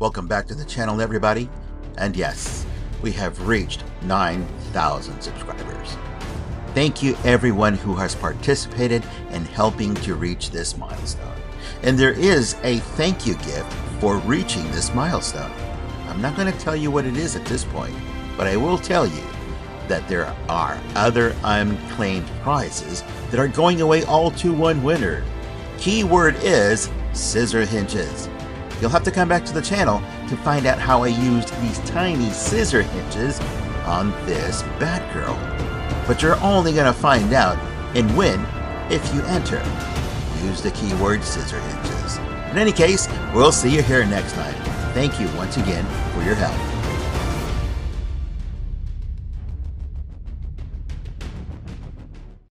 Welcome back to the channel, everybody. And yes, we have reached 9,000 subscribers. Thank you, everyone who has participated in helping to reach this milestone. And there is a thank you gift for reaching this milestone. I'm not going to tell you what it is at this point, but I will tell you that there are other unclaimed prizes that are going away all to one winner. Keyword is scissor hinges. You'll have to come back to the channel to find out how I used these tiny scissor hinges on this Batgirl. But you're only going to find out and win if you enter. Use the keyword scissor hinges. In any case, we'll see you here next time. Thank you once again for your help.